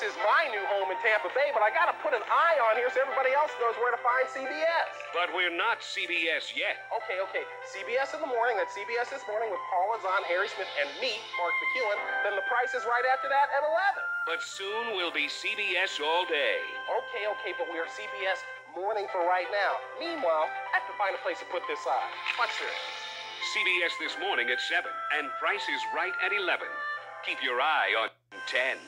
This is my new home in Tampa Bay, but I gotta put an eye on here so everybody else knows where to find CBS. But we're not CBS yet. Okay, okay. CBS in the morning, that's CBS this morning with Paula Zahn, Harry Smith, and me, Mark McEwen. Then the price is right after that at 11. But soon we'll be CBS all day. Okay, okay, but we are CBS morning for right now. Meanwhile, I have to find a place to put this on. Watch this. CBS this morning at 7 and Price is Right at 11. Keep your eye on 10.